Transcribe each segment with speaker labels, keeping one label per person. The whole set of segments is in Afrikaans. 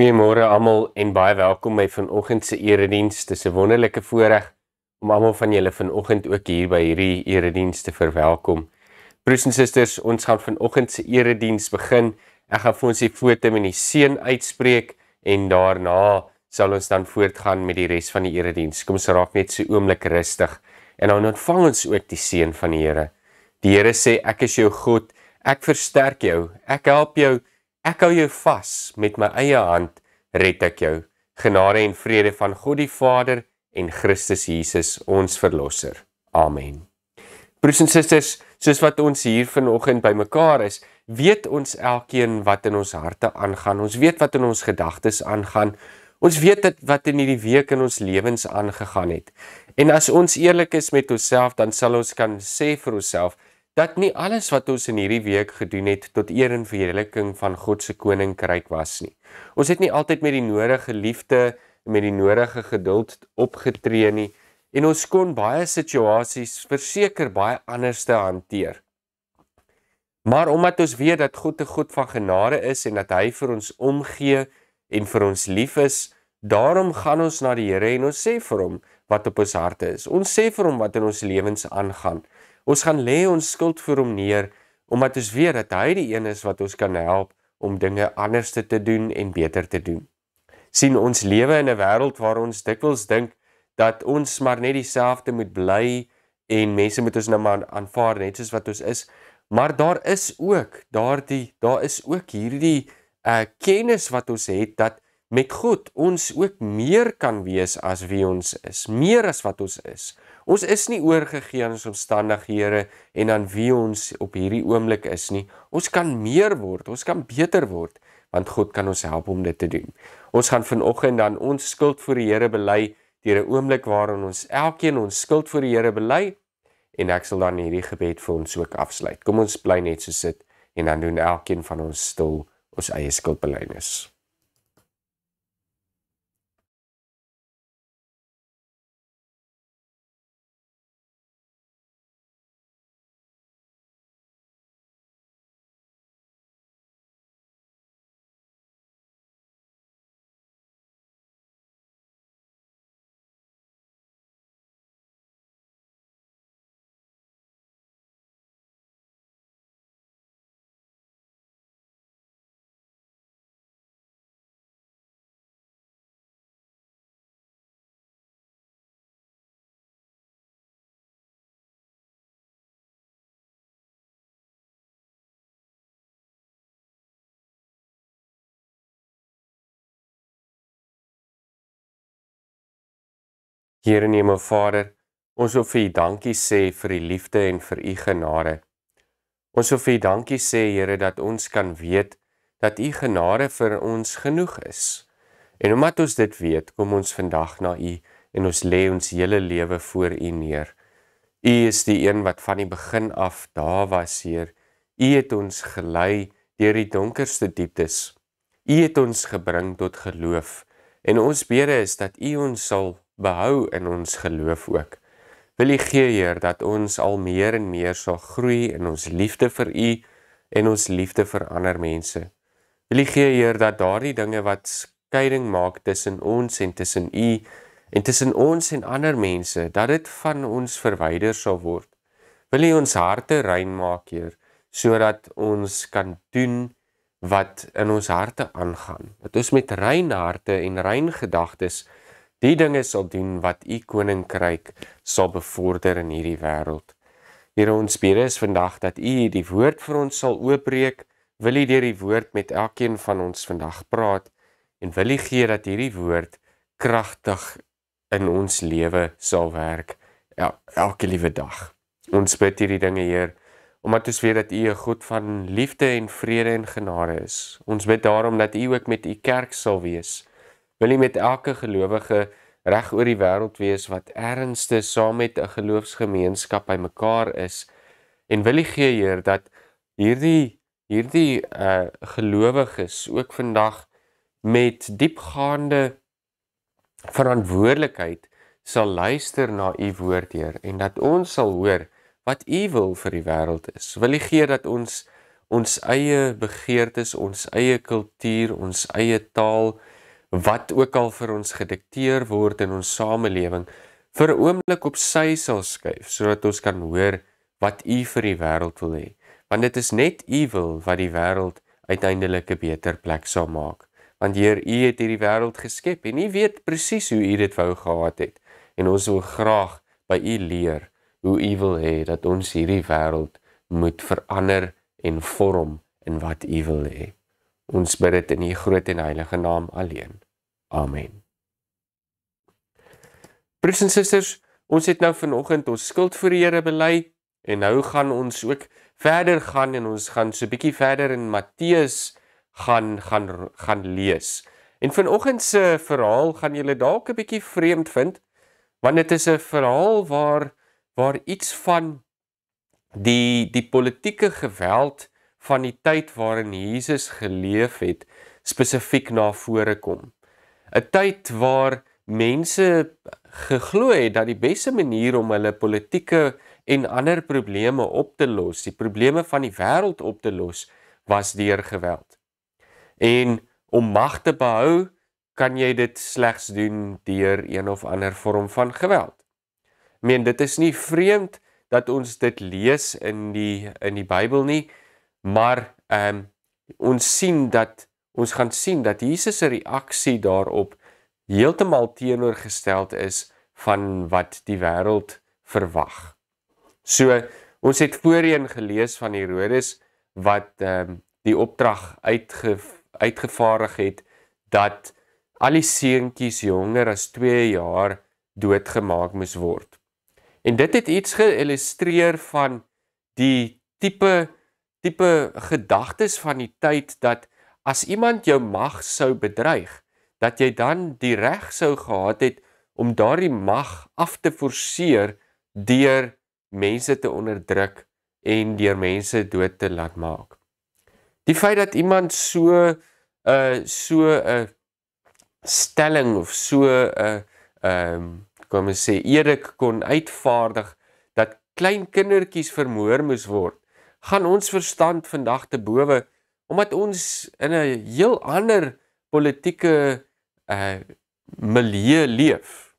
Speaker 1: Goeiemôre almal en baie welkom by vanoggend se erediens. Dis 'n wonderlike voorreg om almal van julle vanoggend ook hier by hierdie erediens te verwelkom. Broers en susters, ons gaan vanoggend se erediens begin. Ek gaan vir ons die foto met die seën uitspreek en daarna sal ons dan voortgaan met die res van die erediens. Kom ons raak net so oomblik rustig en dan ontvang ons ook die seën van die Here. Die Here sê ek is jou God. Ek versterk jou. Ek help jou Ek hou jou vas met my eie hand red ek jou. Genade en vrede van God die Vader en Christus Jesus ons verlosser. Amen. Broers en susters, soos wat ons hier vanoggend bymekaar is, weet ons elkeen wat in ons harte aangaan. Ons weet wat in ons gedagtes aangaan. Ons weet dit wat in hierdie week in ons lewens aangegaan het. En as ons eerlik is met onsself, dan sal ons kan sê vir onsself dat nie alles wat ons in hierdie week gedoen het tot eer en verheerliking van God se koninkryk was nie. Ons het nie altyd met die nodige liefde en met die nodige geduld opgetree nie en ons kon baie situasies verseker baie anders te hanteer. Maar omdat ons weet dat God 'n God van genade is en dat hy vir ons omgee en vir ons lief is, daarom gaan ons na die Here en ons sê vir hom wat op ons harte is. Ons sê vir hom wat in ons lewens aangaan. Ons gaan lê ons skuld vir hom neer omdat ons weet dat hy die een is wat ons kan help om dinge anders te doen en beter te doen. sien ons lewe in 'n wêreld waar ons dikwels dink dat ons maar net dieselfde moet bly en mense moet ons nou maar aanvaar net soos wat ons is. Maar daar is ook daardie daar is ook hierdie uh kennis wat ons het dat met God ons ook meer kan wees as wie ons is, meer as wat ons is. Ons is nie oorgegee aan ons omstandighede en aan wie ons op hierdie oomblik is nie. Ons kan meer word, ons kan beter word, want God kan ons help om dit te doen. Ons gaan vanoggend dan ons skuld voor die Here bely deur 'n oomblik waarin ons elkeen ons skuld voor die Here bely en ek sal dan hierdie gebed vir ons ook afsluit. Kom ons bly net so sit en dan doen elkeen van ons stil ons eie skuldbelydenis. Here en Hemel Vader, ons wil vir U dankie sê vir U liefde en vir U genade. Ons wil vir U dankie sê Here dat ons kan weet dat U genade vir ons genoeg is. En omdat ons dit weet, kom ons vandag na U en ons lê ons hele lewe voor U neer. U is die een wat van die begin af daar was, Heer. U het ons gelei deur die donkerste dieptes. U het ons gebring tot geloof. En ons bede is dat U ons sal behou in ons geloof ook. Wil U gee Heer dat ons al meer en meer sal groei in ons liefde vir U en ons liefde vir ander mense. Wil U gee Heer dat daardie dinge wat skeiding maak tussen ons en tussen U en tussen ons en ander mense, dat dit van ons verwyder sal word. Wil U ons harte rein maak Heer sodat ons kan doen wat in ons harte aangaan. Dat ons met rein harte en rein gedagtes die dinge sal doen wat u koninkryk sal bevorder in hierdie wêreld. Here ons bid is vandag dat u die woord vir ons sal oopbreek. Wil u deur die woord met elkeen van ons vandag praat en wil u gee dat hierdie woord kragtig in ons lewe sal werk el elke liewe dag. Ons bid hierdie dinge Heer omdat ons weet dat U 'n God van liefde en vrede en genade is. Ons bid daarom dat U ook met U kerk sal wees. Wil U met elke gelowige reg oor die wêreld wees wat ernstig saam met 'n geloofsgemeenskap bymekaar is en wil U gee Heer dat hierdie hierdie uh gelowiges ook vandag met diepgaande verantwoordelikheid sal luister na u woord Heer en dat ons sal hoor wat u wil vir die wêreld is. Wil u gee dat ons ons eie begeertes, ons eie kultuur, ons eie taal wat ook al vir ons gedikteer word in ons samelewing vir 'n oomblik op sy sal skuif sodat ons kan hoor wat u vir die wêreld wil hê. Want dit is net u wil wat die wêreld uiteindelik 'n beter plek sal maak. Want Heer, u het hierdie wêreld geskep en u weet presies hoe u dit wou gehad het en ons wil graag by u leer hoe u wil hê dat ons hierdie wêreld moet verander en vorm in wat u wil hê. Ons bid dit in u groot en heilige naam alleen. Amen. Broers en susters, ons het nou vanoggend ons skuld voor die Here bely en nou gaan ons ook verder gaan en ons gaan so 'n bietjie verder in Matteus gaan gaan gaan lees. En vanoggend se verhaal gaan julle dalk 'n bietjie vreemd vind want dit is 'n verhaal waar waar iets van die die politieke geweld van die tyd waarin Jesus geleef het spesifiek na vore kom. 'n Tyd waar mense geglo het dat die beste manier om hulle politieke en ander probleme op te los, die probleme van die wêreld op te los, was deur geweld. En om mag te behou, kan jy dit slegs doen deur een of ander vorm van geweld. Ek meen dit is nie vreemd dat ons dit lees in die in die Bybel nie, maar ehm um, ons sien dat ons gaan sien dat Jesus se reaksie daarop heeltemal teenoorgesteld is van wat die wêreld verwag. So ons het voorheen gelees van Herodes wat ehm um, die opdrag uitge uitgevaardig het dat al die seentjies jonger as 2 jaar doodgemaak moes word. En dit het iets geillustreer van die tipe tipe gedagtes van die tyd dat as iemand jou mag sou bedreig, dat jy dan die reg sou gehad het om daardie mag af te forceer deur mense te onderdruk en deur mense dood te laat maak. Die feit dat iemand so 'n uh, so 'n uh, stelling of so 'n uh, ehm um, kom ons sê Erik kon uitvaardig dat klein kindertjies vermoor moes word, gaan ons verstand vandag te bowe omdat ons in 'n heel ander politieke uh milieu leef.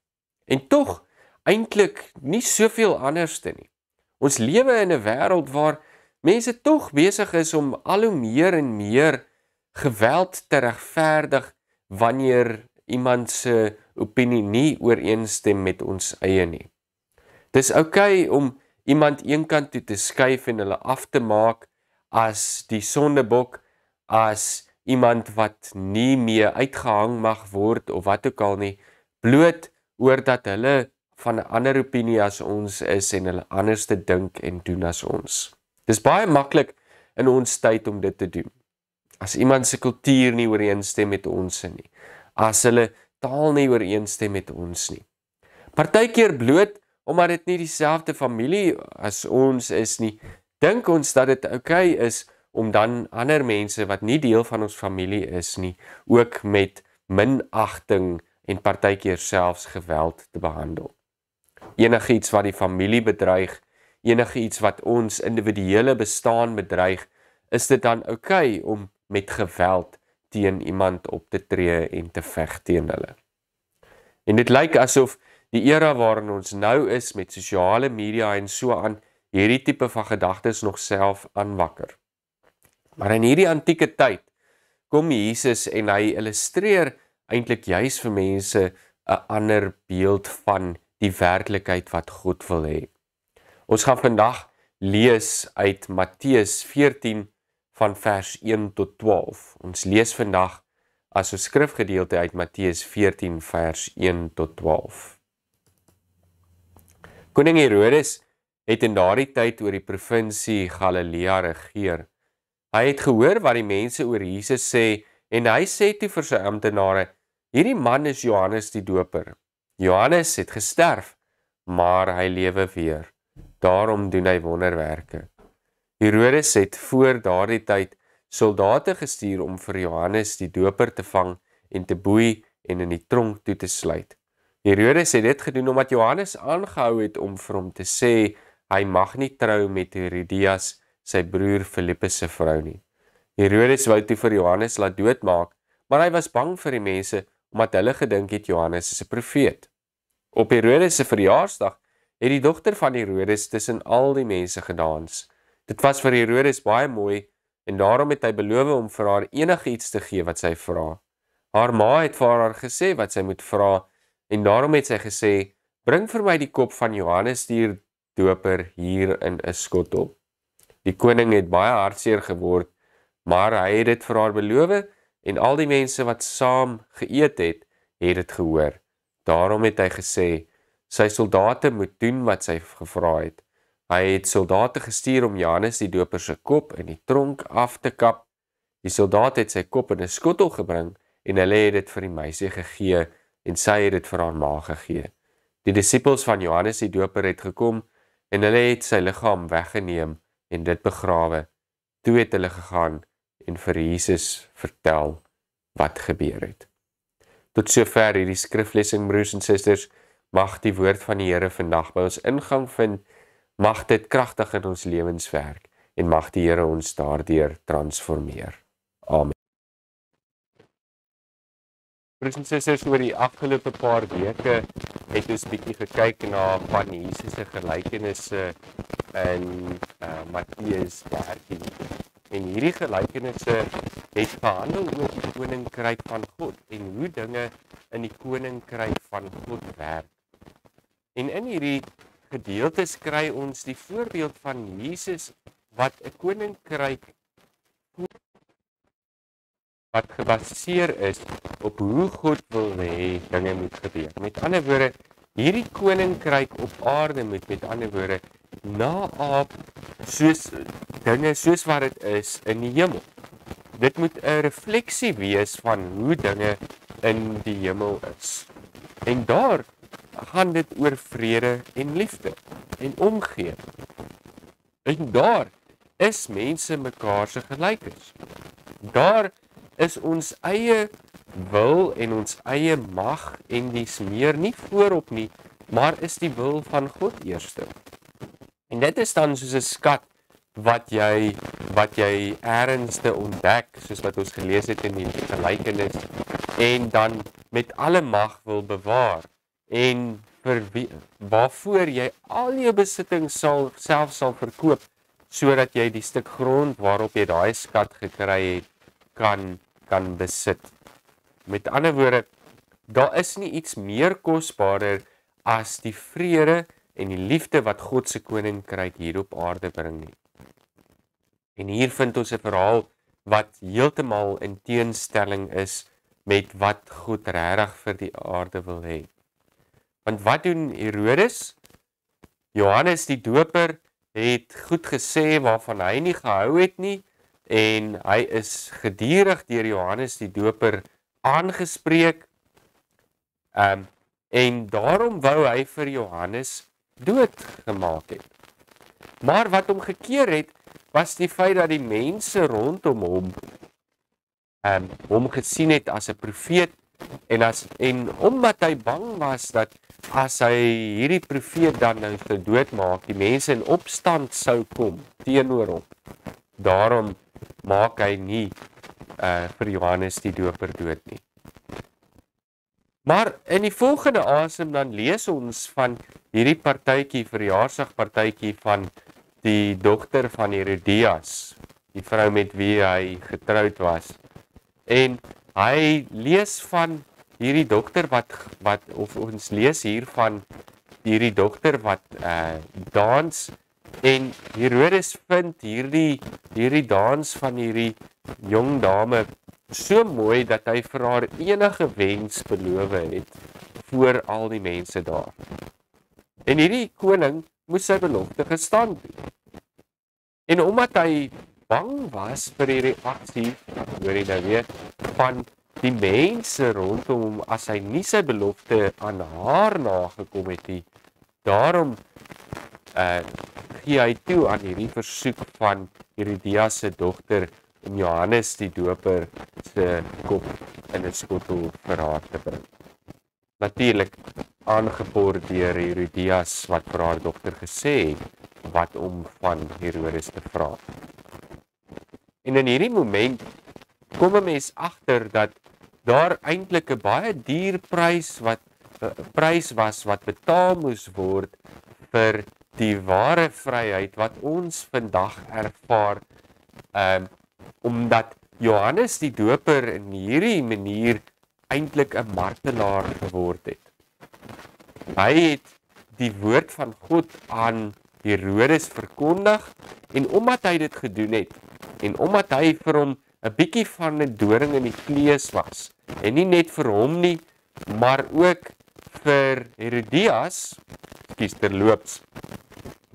Speaker 1: En tog eintlik nie soveel anderste nie. Ons lewe in 'n wêreld waar mense tog besig is om al hoe meer en meer geweld te regverdig wanneer iemand se opinie nie ooreenstem met ons eie nie. Dis oukei okay om iemand eenkant toe te skuif en hulle af te maak as die sondebok, as iemand wat nie meer uitgehang mag word of wat ook al nie, bloot oordat hulle van 'n ander opinie as ons is en hulle anders te dink en doen as ons. Dis baie maklik in ons tyd om dit te doen. As iemand se kultuur nie ooreenstem met ons nie, as hulle taal nie ooreenstem met ons nie. Partykeer bloot omdat dit nie dieselfde familie as ons is nie, dink ons dat dit oukei okay is om dan ander mense wat nie deel van ons familie is nie, ook met minagting en partykeer selfs geweld te behandel. Enigiets wat die familie bedreig, enigiets wat ons individuele bestaan bedreig, is dit dan oukei okay om met geweld teen iemand op te tree en te veg teen hulle. En dit lyk asof die era waarin ons nou is met sosiale media en so aan hierdie tipe van gedagtes nog self aanwakker. Maar in hierdie antieke tyd kom Jesus en hy illustreer eintlik juis vir mense 'n ander beeld van die werklikheid wat God wil hê. Ons gaan vandag lees uit Matteus van vers 1 tot 12. Ons lees vandag as 'n skrifgedeelte uit Matteus 14 vers 1 tot 12. Koning Herodes het in daardie tyd oor die provinsie Galilea regeer. Hy het gehoor wat die mense oor Jesus sê en hy sê toe vir sy amptenare: "Hierdie man is Johannes die Doper. Johannes het gesterf, maar hy lewe weer. Daarom doen hy wonderwerke." Herodes het voor daardie tyd soldate gestuur om vir Johannes die Doper te vang en te boei en in die tronk toe te sluit. Herodes het dit gedoen omdat Johannes aangehou het om vir hom te sê hy mag nie trou met Herodias, sy broer Filippus se vrou nie. Herodes wou toe vir Johannes laat doodmaak, maar hy was bang vir die mense omdat hulle gedink het Johannes is 'n profeet. Op Herodes se verjaarsdag het die dogter van Herodes tussen al die mense gedans. Dit was vir Herodes baie mooi en daarom het hy beloof om vir haar enigiets te gee wat sy vra. Haar ma het vir haar gesê wat sy moet vra en daarom het sy gesê: "Bring vir my die kop van Johannes die Doper hier in 'n skottel." Die koning het baie hartseer geword, maar hy het dit vir haar beloof en al die mense wat saam geëet het, het dit gehoor. Daarom het hy gesê: "Sy soldate moet doen wat sy gevra het." Hy het soldate gestuur om Johannes die Doper se kop in die tronk af te kap. Die soldaat het sy kop in 'n skottel gebring en hulle het dit vir die meisie gegee en sy het dit vir haar ma gegee. Die disippels van Johannes die Doper het gekom en hulle het sy liggaam weggeneem en dit begrawe. Toe het hulle gegaan en vir Jesus vertel wat gebeur het. Tot sover hierdie skriflesing broers en susters, mag die woord van die Here vandag by ons ingang vind. Mag dit kragtig in ons lewens werk en mag die Here ons daardeur transformeer. Amen. Broers en susters, oor die afgelope paar weke het ons bietjie gekyk na van Jesus se gelykenisse in uh, Matteus 13. En hierdie gelykenisse het gehandel oor die koninkryk van God en hoe dinge in die koninkryk van God werk. En in hierdie gedeeltes kry ons die voorbeeld van Jesus wat 'n koninkryk wat gebaseer is op hoe God wil hê dinge moet gebeur. Met ander woorde, hierdie koninkryk op aarde moet met ander woorde naap soos dinge soos wat dit is in die hemel. Dit moet 'n refleksie wees van hoe dinge in die hemel is. En daar gaan dit oor vrede en liefde en omgee. En daar is mense mekaar se gelykers. Daar is ons eie wil en ons eie mag en dis meer nie voorop nie, maar is die wil van God eerste. En dit is dan soos 'n skat wat jy wat jy ernsste ontdek soos wat ons gelees het in die gelykenis en dan met alle mag wil bewaar en vir wie, waarvoor jy al jou besittings sal self sal verkoop sodat jy die stuk grond waarop jy daai skat gekry het kan kan besit. Met ander woorde, daar is nie iets meer kosbaarder as die vrede en die liefde wat God se koninkryk hier op aarde bring nie. En hier vind ons 'n verhaal wat heeltemal in teenstelling is met wat God regtig vir die aarde wil hê. Want wat doen Herodes? Johannes die Doper het goed gesê waarvan hy nie gehou het nie en hy is gedurig deur Johannes die Doper aangespreek. Ehm um, en daarom wou hy vir Johannes doodgemaak het. Maar wat hom gekeer het, was die feit dat die mense rondom hom ehm um, hom gesien het as 'n profeet en as en omdat hy bang was dat as hy hierdie profeet dan nou sou doodmaak, die mense in opstand sou kom teenoor hom. Daarom maak hy nie uh vir Johannes die Doper dood nie. Maar in die volgende asem dan lees ons van hierdie partytjie verjaarsdagpartytjie van die dogter van Herodias, die vrou met wie hy getroud was. En hy lees van hierdie dogter wat wat of ons lees hier van hierdie dogter wat uh dans En Herodes vind hierdie hierdie dans van hierdie jong dame so mooi dat hy vir haar enige wens beloof het voor al die mense daar. En hierdie koning moes sy belofte gestaan het. En omdat hy bang was vir die reaksie, hoor jy nou weer van die mense rondom hom as hy nie sy belofte aan haar nagekom het nie. Daarom uh gee hy toe aan hierdie versoek van Herodia se dogter om Johannes die Doper se kop in 'n skottel vir haar te bring. Natuurlik aangepoor deur Herodias wat vir haar dogter gesê het wat om van Herodes te vra. En in hierdie moment kom 'n mens agter dat daar eintlik 'n baie duur prys wat prys was wat betaal moes word vir die ware vryheid wat ons vandag ervaar. Um, omdat Johannes die Doper in hierdie manier eintlik 'n martelaar geword het. Hy het die woord van God aan Herodes verkondig en omdat hy dit gedoen het en omdat hy vir hom 'n bietjie van 'n doring in die vlees was en nie net vir hom nie maar ook vir Herodias kies terloops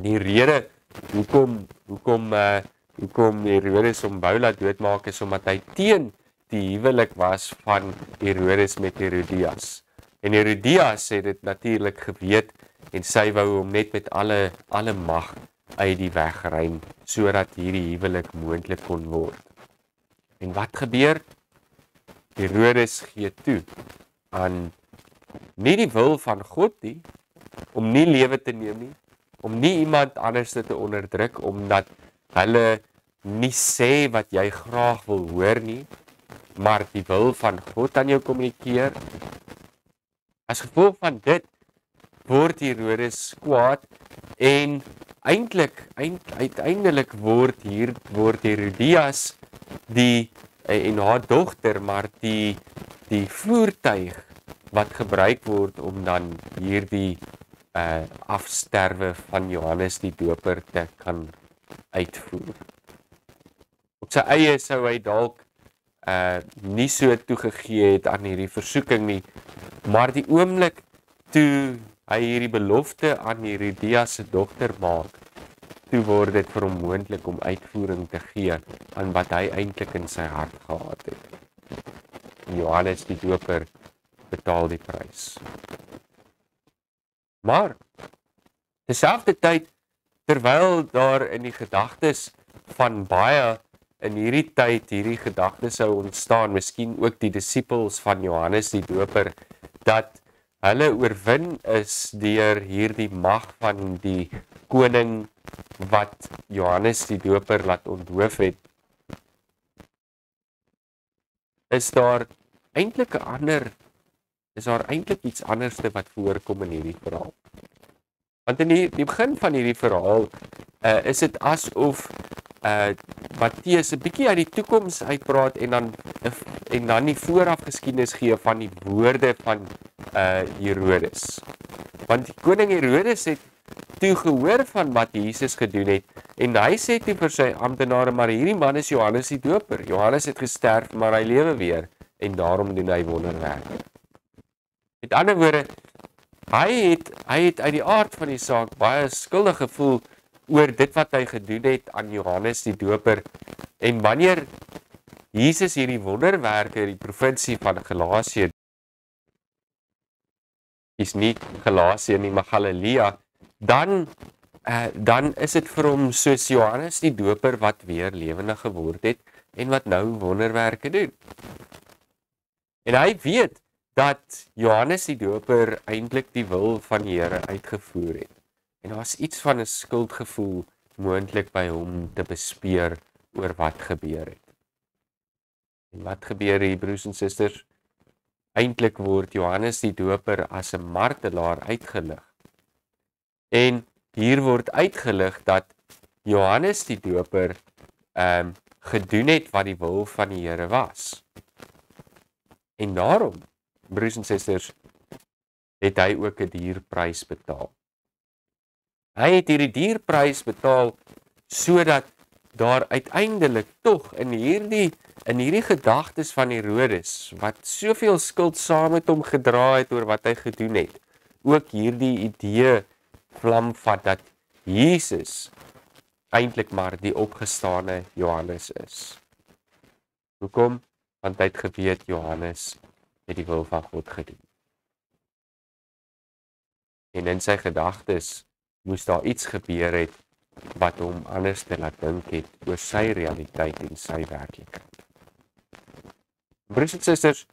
Speaker 1: die rede hoekom hoekom uh, hoekom Herodes hom wou laat doodmaak is omdat hy teen die huwelik was van Herodes met Herodias. En Herodias het dit natuurlik geweet en sy wou hom net met alle alle mag uit die weg ruim sodat hierdie huwelik moontlik kon word. En wat gebeur? Herodes gee toe aan nie die wil van God nie om nie lewe te neem nie, om nie iemand anders te onderdruk omdat hulle nie sê wat jy graag wil hoor nie, maar die wil van God aan jou kommunikeer. As gevolg van dit word Herodes kwaad en eintlik uiteindelik word hier word Herodias die en haar dogter maar die die voertuig wat gebruik word om dan hierdie uh afsterwe van Johannes die Doper te kan uitvoer. Op sy eie sou hy dalk uh nie so toegegee het aan hierdie versoeking nie. Maar die oomblik toe hy hierdie belofte aan Herodia se dogter maak, toe word dit vir hom moontlik om uitvoering te gee aan wat hy eintlik in sy hart gehad het. Johannes die Doper betaal die prys. Maar terselfdertyd terwyl daar in die gedagtes van baie in hierdie tyd hierdie gedagte sou ontstaan, miskien ook die disippels van Johannes die Doper dat hulle oorwin is deur hierdie mag van die koning wat Johannes die Doper laat onthoof het. Is daar eintlik 'n ander is daar eintlik iets anderste wat voorkom in hierdie verhaal? Want in die, die begin van hierdie verhaal uh, is dit asof uh Matteus 'n bietjie uit die toekoms uitpraat en dan en dan die vooraf geskiedenis gee van die woorde van uh Herodes. Want koning Herodes het toe gehoor van wat Jesus gedoen het en hy sê toe vir sy amptenare maar hierdie man is Johannes die Doper. Johannes het gesterf maar hy lewe weer en daarom doen hy wonderwerke. Met ander woorde hy het hy het uit die aard van die saak baie skuldig gevoel oor dit wat hy gedoen het aan Johannes die Doper en wanneer Jesus hierdie wonderwerke in die provinsie van Galasië is nie Galasië nie maar Galilea dan uh, dan is dit vir hom soos Johannes die Doper wat weer lewendig geword het en wat nou wonderwerke doen. En hy weet dat Johannes die Doper eintlik die wil van die Here uitgevoer het. En daar's iets van 'n skuldgevoel moontlik by hom te bespeer oor wat gebeur het. En wat gebeur hier broers en susters? Eintlik word Johannes die Doper as 'n martelaar uitgelig. En hier word uitgelig dat Johannes die Doper ehm um, gedoen het wat die wil van die Here was. En daarom, broers en susters, het hy ook 'n dierprys betaal. Hy het hierdie dierprys betaal sodat daar uiteindelik tog in hierdie in hierdie gedagtes van Herodes wat soveel skuld saam met hom gedra het oor wat hy gedoen het, ook hierdie idee vlam vat dat Jesus eintlik maar die opgestane Johannes is. Hoekom? Want hy het geweet Johannes het die wil van God gedoen. En in sy gedagtes moes daar iets gebeur het wat hom anders te laat dink het oor sy realiteit en sy werklikheid. Broers en susters,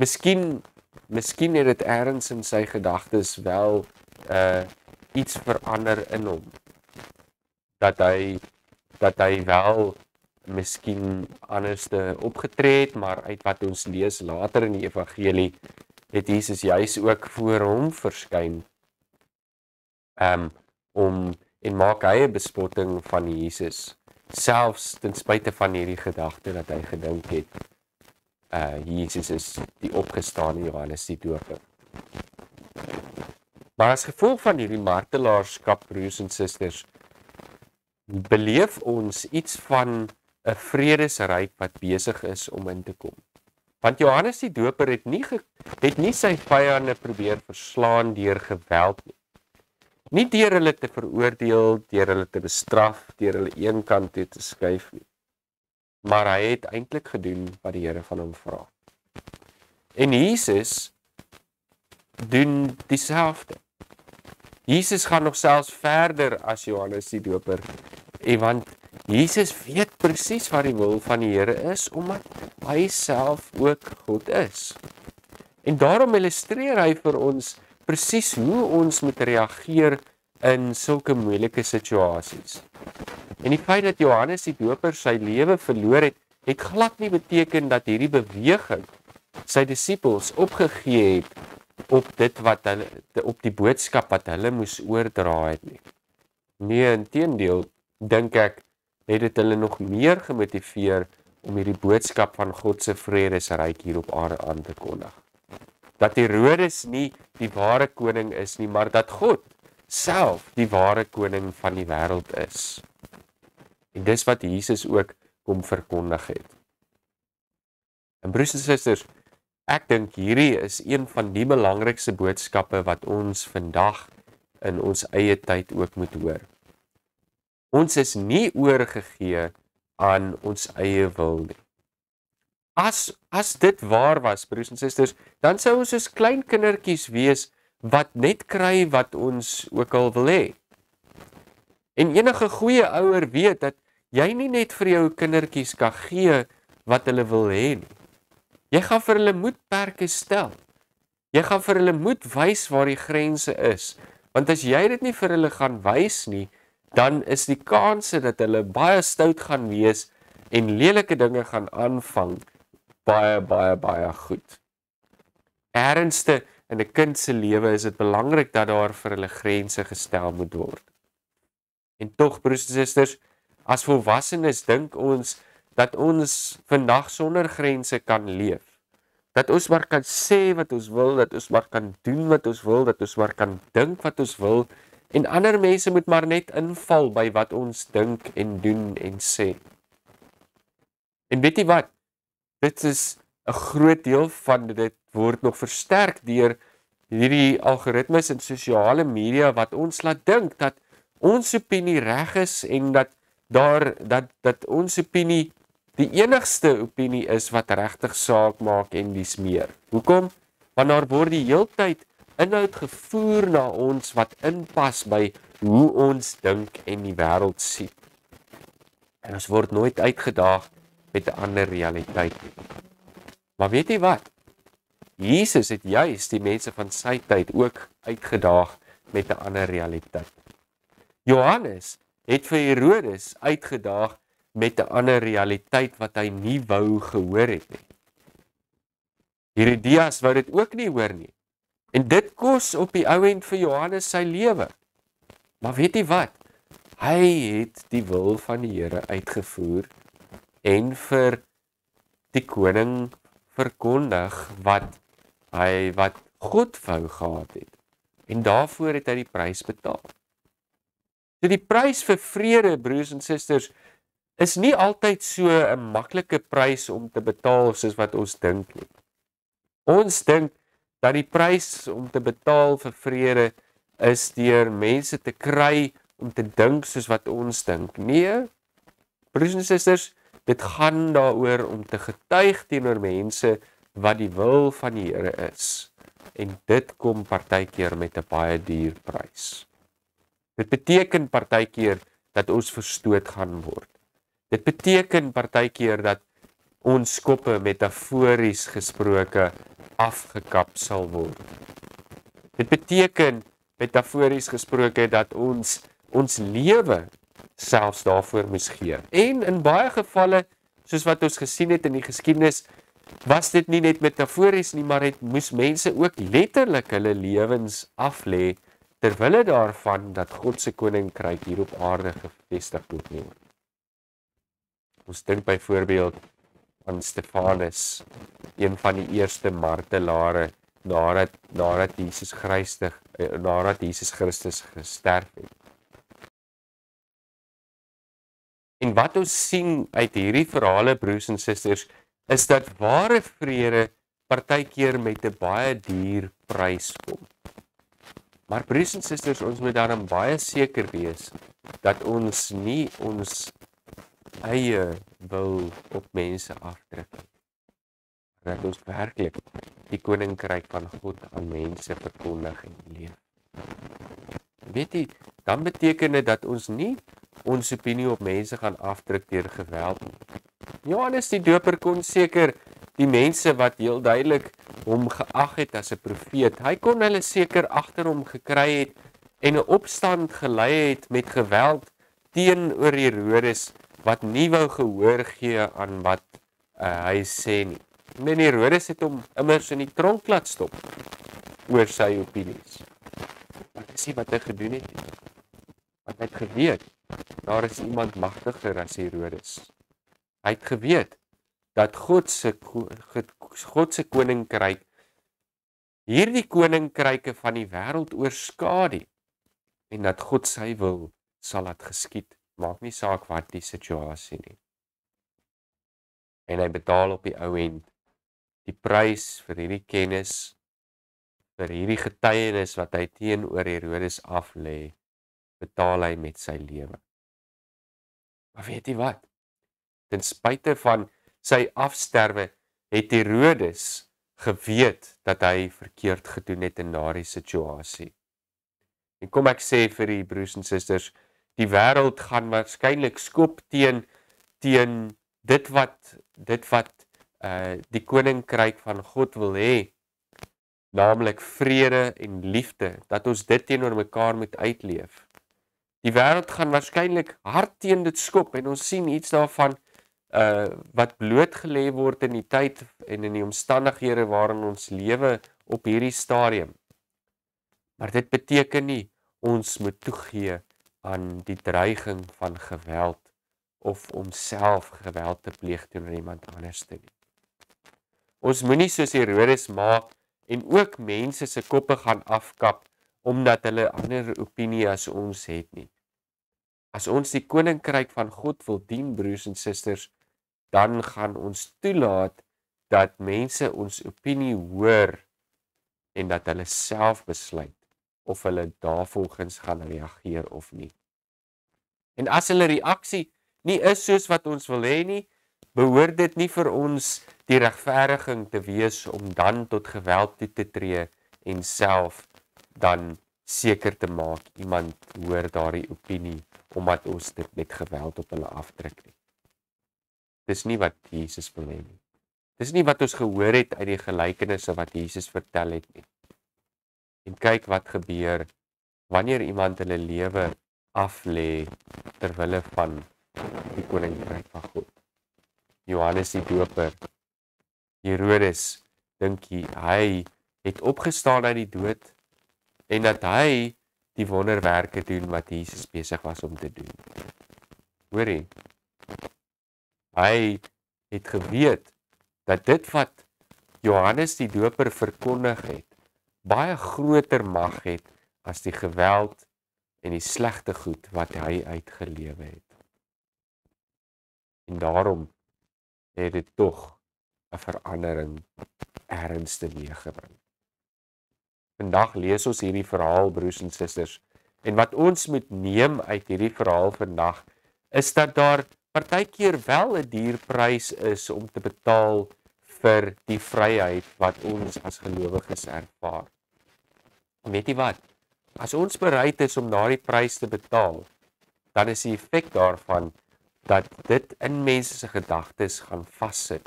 Speaker 1: miskien miskien het dit eers in sy gedagtes wel uh iets verander in hom. Dat hy dat hy wel miskien anderste opgetree het, maar uit wat ons lees later in die evangelie het Jesus juis ook voor hom verskyn. Um om en maak hy 'n bespotting van Jesus selfs ten spyte van hierdie gedagte dat hy gedink het uh Jesus is die opgestane Johannes die Doper. Maar as gevolg van hierdie martelaarskap broers en susters beleef ons iets van 'n vredesryk wat besig is om in te kom. Want Johannes die Doper het nie het nie sy vyande probeer verslaan deur geweld nie nie deur hulle te veroordeel, deur hulle te bestraf, deur hulle een kant toe te skuif nie. Maar hy het eintlik gedoen wat die Here van hom vra. En Jesus doen dieselfde. Jesus gaan nog selfs verder as Johannes die Doper. Want Jesus weet presies wat die wil van die Here is omdat hy self ook God is. En daarom illustreer hy vir ons presies hoe ons moet reageer in sulke moeilike situasies. En die feit dat Johannes die Doper sy lewe verloor het, het glad nie beteken dat hierdie beweging sy disippels opgegee het op dit wat hulle op die boodskap wat hulle moes oordra het nie. Nee, inteendeel dink ek het dit hulle nog meer gemotiveer om hierdie boodskap van God se vredesryk hier op aarde aan te kondig dat Herodes nie die ware koning is nie, maar dat God self die ware koning van die wêreld is. En dis wat Jesus ook kom verkondig het. En broers en susters, ek dink hierdie is een van die belangrikste boodskappe wat ons vandag in ons eie tyd ook moet hoor. Ons is nie oorgegee aan ons eie wil nie as as dit waar was broers en susters, dan sou ons soos klein kindertjies wees wat net kry wat ons ook al wil hê. En enige goeie ouer weet dat jy nie net vir jou kindertjies kan gee wat hulle wil hê nie. Jy gaan vir hulle moedperke stel. Jy gaan vir hulle moet wys waar die grense is. Want as jy dit nie vir hulle gaan wys nie, dan is die kanse dat hulle baie stout gaan wees en lelike dinge gaan aanvang baie baie baie goed. Ernste in 'n kind se lewe is dit belangrik dat daar vir hulle grense gestel moet word. En tog broers en susters, as volwassenes dink ons dat ons vandag sonder grense kan leef. Dat ons maar kan sê wat ons wil, dat ons maar kan doen wat ons wil, dat ons maar kan dink wat ons wil en ander mense moet maar net inval by wat ons dink en doen en sê. En weet jy wat? dit is 'n groot deel van dit word nog versterk deur hierdie algoritmes en sosiale media wat ons laat dink dat ons opinie reg is en dat daar dat dat ons opinie die enigste opinie is wat regtig saak maak en dis meer. Hoekom? Want daar word die heeltyd inhoud gevoer na ons wat inpas by hoe ons dink en die wêreld sien. En ons word nooit uitgedaag met 'n ander realiteit nie. Maar weet jy wat? Jesus het juis die mense van sy tyd ook uitgedaag met 'n ander realiteit. Johannes het vir Herodes uitgedaag met 'n ander realiteit wat hy nie wou gehoor het nie. Herodias wou dit ook nie hoor nie. En dit kos op die ou end vir Johannes sy lewe. Maar weet jy wat? Hy het die wil van die Here uitgevoer en vir die koning verkondig wat hy wat God wou gehad het. En daarvoor het hy die prys betaal. So die prys vir vrede, broers en susters, is nie altyd so 'n maklike prys om te betaal soos wat ons dink nie. Ons dink dat die prys om te betaal vir vrede is deur mense te kry om te dink soos wat ons dink. Nee. Broers en susters, dit gaan daaroor om te getuig teenoor mense wat die wil van die Here is. En dit kom partykeer met 'n baie duur prys. Dit beteken partykeer dat ons verstoot gaan word. Dit beteken partykeer dat ons koppe metafories gesproke afgekap sal word. Dit beteken metafories gesproke dat ons ons lewe selfs daarvoor moes gee. En in baie gevalle, soos wat ons gesien het in die geskiedenis, was dit nie net metafories nie, maar dit moes mense ook letterlik hulle lewens aflê ter wille daarvan dat God se koninkryk hier op aarde gevestig moet word. Ons dink byvoorbeeld aan Stefanus, een van die eerste martelare nadat nadat Jesus Christus eh, nadat Jesus Christus gesterf het. En wat ons sien uit hierdie verhale broers en susters is dat ware vrede partykeer met 'n baie duur prys kom. Maar broers en susters, ons moet daarom baie seker wees dat ons nie ons eie wil op mense afdruk. Dat ons werklik die koninkryk van God aan mense verkondig en leef. Weet jy, dan beteken dit dat ons nie ons opinie op mense gaan afdruk deur geweld nie. Johannes die Doper kon seker die mense wat heel duidelik hom geag het as 'n profeet, hy kon hulle seker agter hom gekry het en 'n opstand gelei het met geweld teenoor Herodes wat nie wou gehoor gee aan wat uh, hy sê nie. Men Herodes het hom immers in die tronk laat stop oor sy opinies. Wat is hy wat hy gedoen het? Want hy het geweet daar is iemand magtiger as Herodes. Hy het geweet dat God se God se koninkryk hierdie koninkryke van die wêreld oorskadu en dat God sy wil sal laat geskied maak nie saak wat die situasie nie. En hy betaal op die ou end die prys vir hierdie kennis vir hierdie getuienis wat hy teenoor Herodes af lê betaal hy met sy lewe. Maar weet jy wat? Ten spyte van sy afsterwe het Herodes geweet dat hy verkeerd gedoen het in daardie situasie. En kom ek sê vir die broers en susters, die wêreld gaan waarskynlik skop teen teen dit wat dit wat uh die koninkryk van God wil hê, naamlik vrede en liefde, dat ons dit teenoor mekaar moet uitleef. Die wêreld gaan waarskynlik hard teen dit skop en ons sien iets daarvan uh wat blootgelê word in die tyd en in die omstandighede waarin ons lewe op hierdie stadium. Maar dit beteken nie ons moet toegee aan die dreiging van geweld of om self geweld te pleeg teenoor iemand anders te nie. Ons moenie soos Herodes maak en ook mense se koppe gaan afkap omdat hulle ander opinie as ons het nie. As ons die koninkryk van God wil dien broers en susters, dan gaan ons toelaat dat mense ons opinie hoor en dat hulle self besluit of hulle daarvolgens gaan reageer of nie. En as hulle reaksie nie is soos wat ons wil hê nie, behoort dit nie vir ons die regverdiging te wees om dan tot geweld toe te tree en self dan seker te maak iemand hoor daardie opinie omdat ons dit met geweld op hulle afdruk nie. Dis nie wat Jesus wil hê nie. Dis nie wat ons gehoor het uit die gelykenisse wat Jesus vertel het nie. En kyk wat gebeur wanneer iemand hulle lewe aflê ter wille van die koninkryk van God. Johannes die Doper. Herodes dink hy het opgestaan uit die dood en dat hy die wonderwerke doen wat Jesus besig was om te doen. Hoorie, Hy het geweet dat dit wat Johannes die Doper verkondig het, baie groter mag het as die geweld en die slegte goed wat hy uitgelewe het. En daarom het dit tog 'n verandering erns teweeggebring. Vandag lees ons hierdie verhaal broers en susters En wat ons moet neem uit hierdie verhaal vandag is dat daar partykeer wel 'n duur prys is om te betaal vir die vryheid wat ons as gelowiges ervaar. Weet jy wat? As ons bereid is om daardie prys te betaal, dan is die effek daarvan dat dit in mense se gedagtes gaan vassit.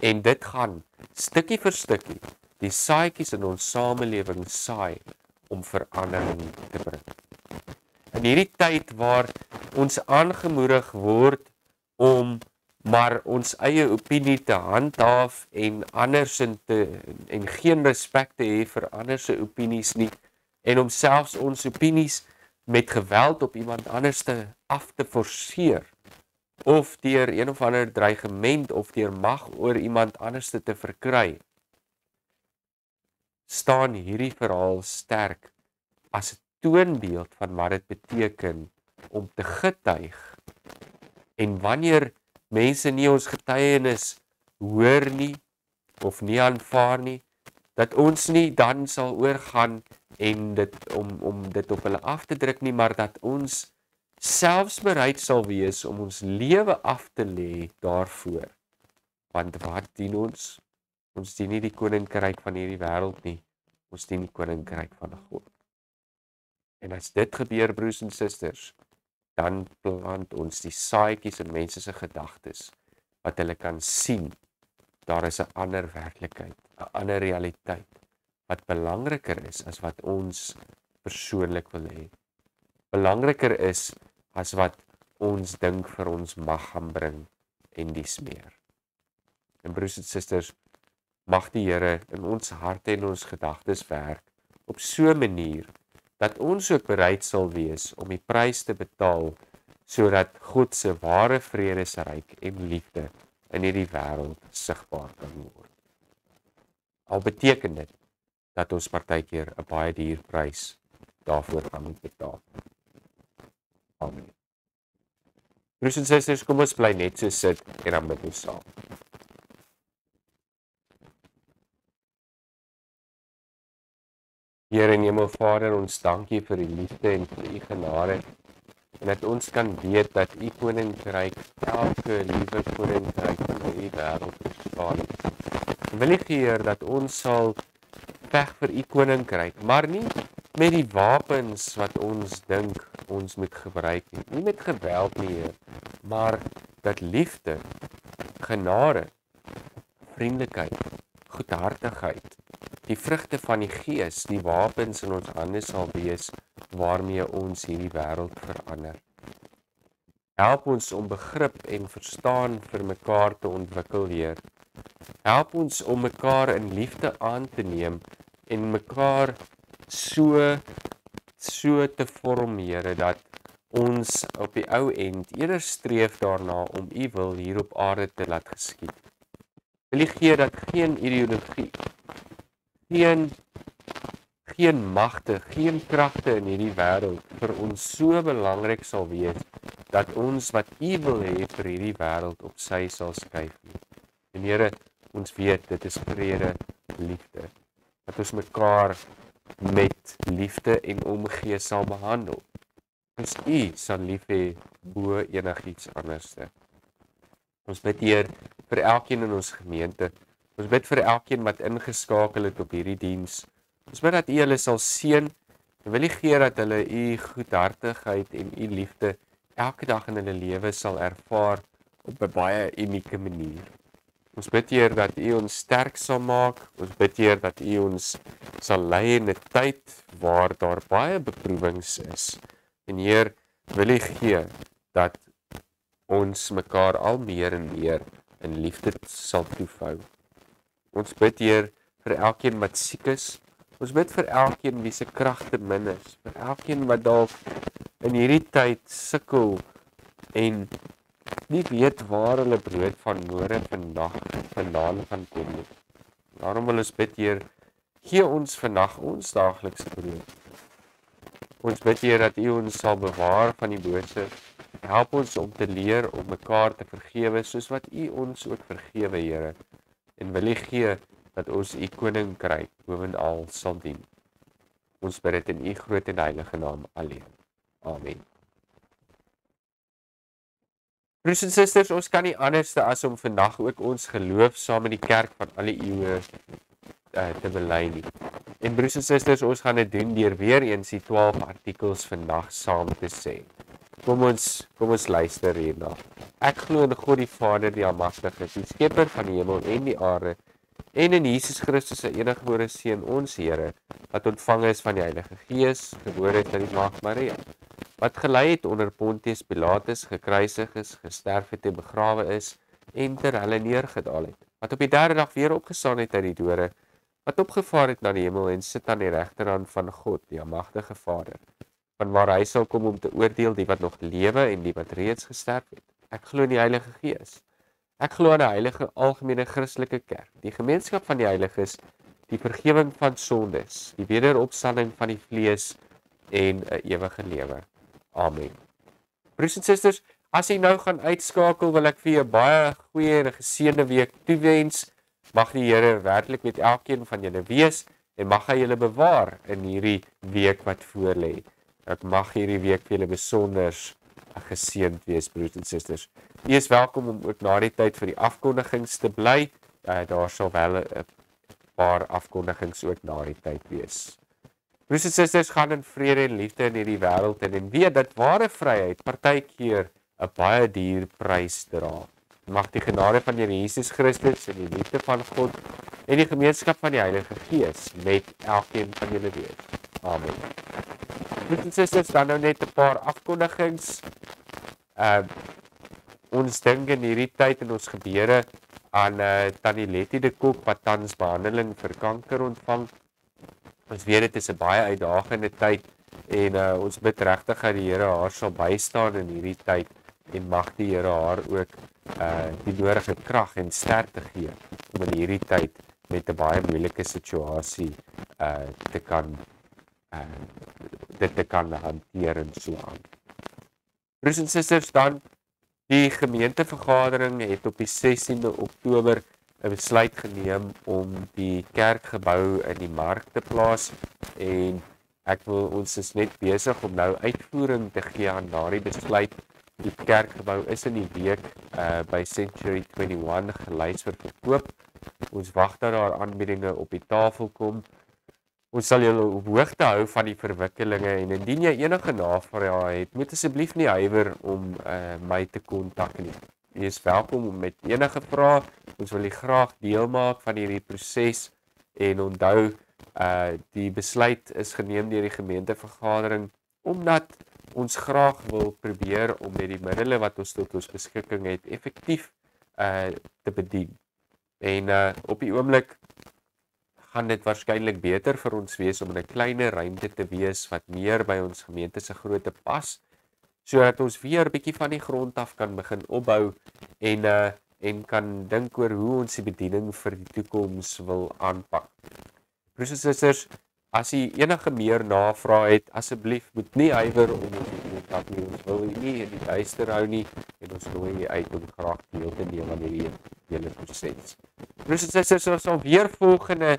Speaker 1: En dit gaan stukkie vir stukkie die saadjies in ons samelewing saai om verandering te bring. In hierdie tyd waar ons aangemoedig word om maar ons eie opinie te handhaaf en andersin te en geen respek te hê vir ander se opinies nie en om selfs ons opinies met geweld op iemand anders te af te forceer of deur een of ander dreigement of deur mag oor iemand anders te verkry staan hierdie verhaal sterk as 'n toonbeeld van wat dit beteken om te getuig. En wanneer mense nie ons getuienis hoor nie of nie aanvaar nie, dat ons nie dan sal oorgaan en dit om om dit op hulle af te druk nie, maar dat ons selfs bereid sal wees om ons lewe af te lê daarvoor. Want wat dien ons? Ons dien nie die koninkryk van hierdie wêreld nie. Ons dien die koninkryk van God. En as dit gebeur broers en susters, dan plant ons die saadjies in mense se gedagtes wat hulle kan sien daar is 'n ander werklikheid, 'n ander realiteit wat belangriker is as wat ons persoonlik wil hê. Belangriker is as wat ons dink vir ons mag gaan bring en dis meer. En broers en susters, mag die Here in ons harte en ons gedagtes werk op so 'n manier dat ons ook bereid sal wees om die prys te betaal sodat God se ware vredesryk en liefde in hierdie wêreld sigbaar kan word. Al beteken dit dat ons partykeer 'n baie duur prys daarvoor gaan moet betaal. Amen. Broers en susters, kom ons bly net so sit en dan bid ons saam. Here en Hemelvader, ons dankie vir u liefde en vir u genade. En dat ons kan weet dat u koninkryk elke liewe koninkryk in die wêreld bestaan. Wil ek hier dat ons sal veg vir u koninkryk, maar nie met die wapens wat ons dink ons moet gebruik nie. Nie met geweld nie, maar dat liefde, genade, vriendelikheid, goedhartigheid die vrugte van die gees, die wapens in ons hande sal wees waarmee ons hierdie wêreld verander. Help ons om begrip en verstaan vir mekaar te ontwikkel, Heer. Help ons om mekaar in liefde aan te neem en mekaar so so te vorm, Here, dat ons op die ou end eerder streef daarna om U wil hier op aarde te laat geskied. U gee dat geen ideologie geen geen magte, geen kragte in hierdie wêreld vir ons so belangrik sal wees dat ons wat U wil hê vir hierdie wêreld op sy sal skuif nie. En Here, ons weet dit is vrede, liefde. Dat ons mekaar met liefde en omgee sal behandel. Ons U sal lief hê bo enigiets anderste. Ons bid hier vir elkeen in ons gemeente Ons bid vir elkeen wat ingeskakel het op hierdie diens. Ons bid dat U hulle sal seën en wil U gee dat hulle U goedhartigheid en U liefde elke dag in hulle lewe sal ervaar op 'n baie unieke manier. Ons bid Heer dat U ons sterk sal maak. Ons bid Heer dat U ons sal lei in 'n tyd waar daar baie beproewings is. En Heer, wil U gee dat ons mekaar al meer en meer in liefde sal toefou. Ons bid Heer vir elkeen wat siek is. Ons bid vir elkeen wie se kragte min is, vir elkeen wat dalk in hierdie tyd sukkel en nie weet waar hulle brood van môre vandag vandaan gaan kom nie. Daarom wil ons bid Heer, gee ons vandag ons daaglikse brood. Ons bid Heer dat U ons sal bewaar van die bose. Help ons om te leer om mekaar te vergewe soos wat U ons ook vergewe, Here en wil U gee dat ons U koninkryk bovenal sal dien. Ons bid dit in u groot en heilige naam alleen. Amen. Broers en susters, ons kan nie anders as om vandag ook ons geloof saam met die kerk van alle eeue uh, te bely nie. En broers en susters, ons gaan dit doen deur weer eens die 12 artikels vandag saam te sê. Kom ons kom ons luister hierna. Ek glo in God die Vader, die Almagtige, die Skepper van die hemel en die aarde, en in Jesus Christus se eniggebore seun, ons Here, wat ontvang is van die Heilige Gees, gebore uit die Maagd Maria wat gelei het onder Pontius Pilatus, gekruisig is, gesterf het en begrawe is en ter helle neergedaal het. Wat op die derde dag weer opgestaan het uit die dode, wat opgevaar het na die hemel en sit aan die regterhand van God, die almagtige Vader, vanwaar hy sal kom om te oordeel die wat nog lewe en die wat reeds gesterf het. Ek glo in die Heilige Gees. Ek glo in 'n heilige algemene Christelike kerk, die gemeenskap van die heiliges, die vergifnis van sondes, die wederopstanding van die vlees en 'n ewige lewe. Amen. Broers en susters, as jy nou gaan uitskakel, wil ek vir jou baie goeie en geseënde week toewens. Mag die Here werklik met elkeen van julle wees en mag hy julle bewaar in hierdie week wat voorlê. Ek mag hierdie week vir julle besonder geseënd wees, broers en susters. Jy is welkom om ook na die tyd vir die afkondigings te bly. Uh, daar sal wel 'n paar afkondigings ook na die tyd wees. Broers en susters, gaan in vrede en liefde in hierdie wêreld en weet dat ware vryheid partykeer 'n baie duur prys dra. Mag die genade van Here Jesus Christus en die liefde van God en die gemeenskap van die Heilige Gees met elkeen van julle wees. Amen. Broers en susters, dan nou net 'n paar afkondigings. Uh ons dink in hierdie tyd in ons gebeure aan uh Tannie Letty de Kok wat tans behandeling vir kanker ontvang Ons weet dit is 'n baie uitdagende tyd en uh, ons bid regtig dat die Here haar sal bystaan in hierdie tyd en mag die Here haar ook uh die nodige krag en sterkte gee om in hierdie tyd met 'n baie moeilike situasie uh te kan uh dit te kan hanteer en so aan. Broers en susters, dan die gemeentevergadering het op die 16de Oktober 'n besluit geneem om die kerkgebou in die mark te plaas en ek wil ons is net besig om nou uitvoering te gee aan daardie besluit. Die kerkgebou is in die week uh by Century 21 gelys vir verkoop. Ons wag dat daar aanbiedinge op die tafel kom. Ons sal julle op hoogte hou van die verwikkelinge en indien jy enige navrae het, moet asseblief nie huiwer om uh my te kontak nie. Jy is welkom om met enige vrae. Ons wil graag deel maak van hierdie proses en onthou uh die besluit is geneem deur die gemeentevergadering omdat ons graag wil probeer om met die middele wat ons tot ons beskikking het effektief uh te bedien. En uh op die oomblik gaan dit waarskynlik beter vir ons wees om in 'n kleiner ruimte te wees wat meer by ons gemeente se grootte pas sodat ons weer bietjie van die grond af kan begin opbou en uh en kan dink oor hoe ons die bediening vir die toekoms wil aanpak. Broers en susters, as jy enige meer navrae het, asseblief moet nie huiwer om ons te kontak nie. Ons wil nie in die duister hou nie en ons nooi julle uit om graag deel te neem aan hierdie hele proses. Broers en susters, ons sal weer volgende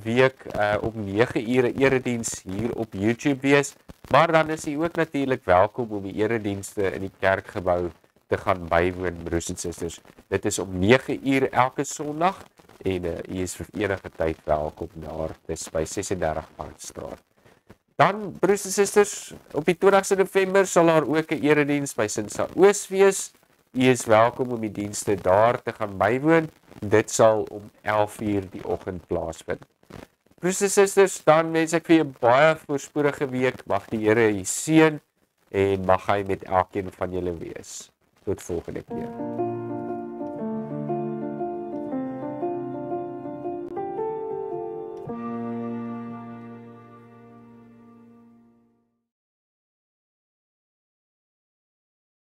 Speaker 1: week uh om 9 ure erediens hier op YouTube wees. Maar dan is jy ook natuurlik welkom om die eredienste in die kerkgebou te gaan bywoon, broers en susters. Dit is om 9 uur elke Sondag en uh, jy is vir enige tyd welkom daar. Dis by 36 Parkstraat. Dan broers en susters, op die 20ste November sal daar ook 'n erediens by Sinsa Oos wees. Jy is welkom om die dienste daar te gaan bywoon. Dit sal om 11:00 die oggend plaasvind. Broers en susters, dan wens ek vir julle baie voorspoedige week. Mag die Here u seën en mag hy met elkeen van julle wees. Tot volgende keer.